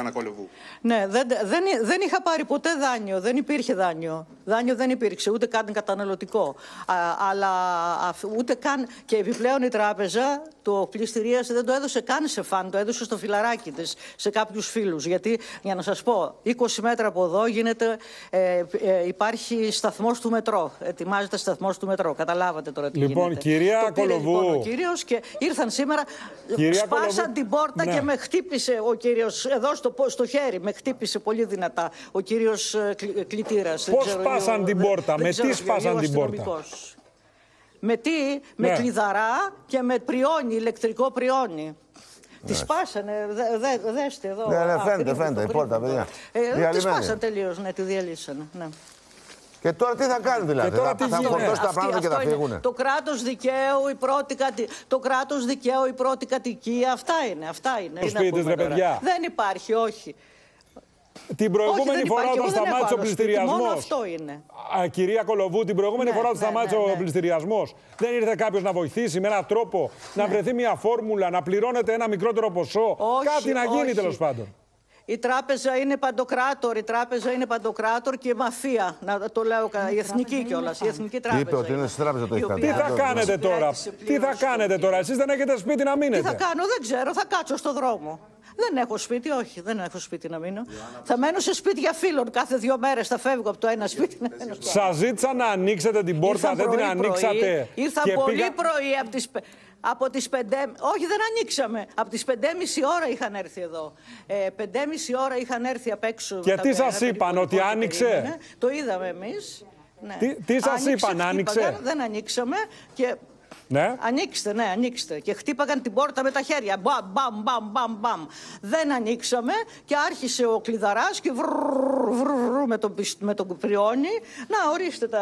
Ιωάννα Κολοβού. Ναι, δεν, δεν, δεν είχα πάρει ποτέ δάνειο. Δεν υπήρχε δάνειο. Δάνειο δεν υπήρξε, ούτε καν καταναλωτικό. Α, αλλά αφ- ούτε καν. Και επιπλέον η τράπεζα το πληστηρίασε, δεν το έδωσε καν σε φαν, το έδωσε στο φιλαράκι της, σε κάποιους φίλους. Γιατί, για να σας πω, 20 μέτρα από εδώ γίνεται, ε, ε, υπάρχει σταθμός του μετρό. Ετοιμάζεται σταθμός του μετρό. Καταλάβατε τώρα τι Λοιπόν, γίνεται. κυρία το πήρε, Κολοβού. Λοιπόν, ο κύριος και ήρθαν σήμερα, Κυρία σπάσαν Κολοβού. την πόρτα Ναι. και με χτύπησε ο κύριος, εδώ στο, στο χέρι, με χτύπησε πολύ δυνατά ο κύριος ε, κλη- κλητήρας. Δεν Πώς ξέρω, σπάσαν εγώ, την δεν- πόρτα, δεν με ξέρω τι ποιο, σπάσαν εγώ την πόρτα; αστυνομικός. Με τι, με Ναι. κλειδαρά και με πριόνι, ηλεκτρικό πριόνι. Τη σπάσανε, δε, δε, δέστε εδώ. Ναι, ναι, Α, φαίνεται, γρήγορα, φαίνεται, η γρήγορα. πόρτα, παιδιά. Ε, τη Διαλυμένη. σπάσανε τελείως, ναι, τη διαλύσανε. Ναι. Και τώρα τι θα κάνουν δηλαδή. Και τώρα θα τι θα γίνεται; φορτώσει τα Αυτή- πράγματα και θα αυτό είναι. φύγουν. Το κράτος δικαίου, η πρώτη κατη... το κράτος δικαίου, η πρώτη κατοικία, αυτά είναι, αυτά είναι. Τι να σπίτις, πούμε ρε τώρα. παιδιά. Δεν υπάρχει, όχι. Την όχι, προηγούμενη δεν φορά υπάρχει. όταν Εγώ δεν έχω σταμάτησε ο άλλο σπίτι, Μόνο πληστηριασμός. αυτό είναι. Κυρία Κολοβού, την προηγούμενη Ναι, φορά που ναι, σταμάτησε ναι, ο ναι. πληστηριασμός, δεν ήρθε κάποιος να βοηθήσει με έναν τρόπο να βρεθεί μια φόρμουλα, να πληρώνεται ένα μικρότερο ποσό. Ναι. Όχι, κάτι να γίνει όχι. τέλος πάντων. Η τράπεζα είναι παντοκράτορ, η τράπεζα είναι παντοκράτορ και μαφία. Να το λέω κα- η εθνική κιόλας. Η εθνική τράπεζα. Είπε ότι είναι στη τράπεζα το η έχει οποία κάνει. Τι θα το- κάνετε τώρα, εξυπηρέτησε τι θα πλήρως κάνετε το- τώρα, εσείς δεν έχετε σπίτι να Τι μείνετε; θα κάνω, δεν ξέρω, θα κάτσω στο δρόμο. Δεν έχω σπίτι, όχι, δεν έχω σπίτι να μείνω. Θα μένω σε σπίτια φίλων. Κάθε δύο μέρες θα φεύγω από το ένα σπίτι να μένω στο άλλο. Σας ζήτησα να ανοίξετε την πόρτα, Ήρθαν δεν την πρωί-πρωί, ανοίξατε. Ήρθαν και πολύ πήγα- πρωί από τις, πε- από τις 5... Όχι, δεν ανοίξαμε. Από τις 5.30 ώρα είχαν έρθει εδώ. Ε, 5.30 ώρα είχαν έρθει απ' έξω. Και τα- τι ένα σας είπαν, περιπολικό ότι και άνοιξε; περίμενε. Το είδαμε εμείς. Ναι. Τι- τι σας Άνοιξε, είπαν, άνοιξε; χτύπαγαν, Δεν ανοίξαμε και Ναι. Ανοίξτε, ναι, ανοίξτε. Και χτύπαγαν την πόρτα με τα χέρια. Μπαμ, μπαμ, μπαμ, μπαμ, μπαμ. Δεν ανοίξαμε και άρχισε ο κλειδαράς και βρρρρ, βρρρρ, με τον, πισ- με τον πριόνι. Να, ορίστε τα.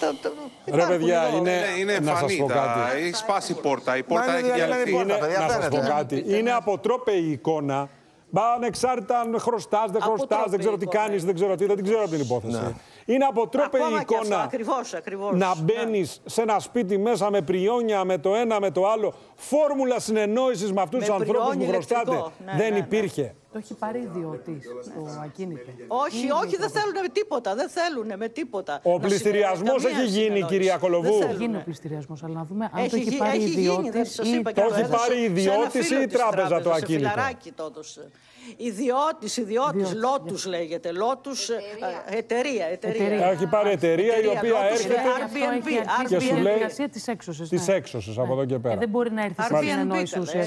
τα, τα Ρε υπάρχουν παιδιά, εδώ. είναι, Είναι, είναι να σας φανή. πω τα- κάτι. Έχει σπάσει η πόρτα. Η πόρτα είναι έχει διαλυμένη διαλυθεί. πόρτα. Είναι, παιδιά, να σας πω φαίνεται. κάτι. Είναι αποτρόπαιη η εικόνα. Μπα ανεξάρτητα αν χρωστάς, δεν χρωστάς, δεν ξέρω τι εικόνα κάνεις, είναι. δεν ξέρω τι, δεν την ξέρω την υπόθεση. Είναι αποτρόπαιη η Ακόμα και αυτό, εικόνα ακριβώς, ακριβώς. να Ναι. μπαίνεις σε ένα σπίτι μέσα με πριόνια, με το ένα, με το άλλο. Φόρμουλα συνεννόησης με αυτούς Με τους ανθρώπους που πριόνι χρωστάτε. ηλεκτρικό. Ναι, δεν ναι, ναι. υπήρχε. Το έχει πάρει ιδιώτη το ακίνητο. Όχι, όχι, δεν θέλουν με τίποτα. Δεν θέλουν με τίποτα. Ο Να πληστηριασμός συνε- έχει καμία γίνει, συνεννόηση. κυρία Κολοβού. Δεν Θα θέλουν. γίνει ο πληστηριασμός, αλλά να δούμε αν Έχει, το έχει γι- πάρει έχει γίνει, δεν ιδιώτη. σας είπα και Το το έχει έδωσε πάρει σε ένα ιδιώτης φίλο ή η της τράπεζα το τράπεζας, σε ακίνητο; φιλαράκι το έδωσε. Ιδιώτης, ιδιώτης, Ιδιώτης, Λότους λέγεται, Λότους, ε, ε, εταιρεία, εταιρεία. Εταιρεία. Έχει πάρει εταιρεία η Εταιρεία, οποία Lotus, έρχεται Airbnb, και σου Airbnb. λέει διαδικασία της έξωσης. της έξωσης από εδώ και πέρα. δεν μπορεί να έρθει σε Airbnb συνεννόηση καλά, ουσιαστικά.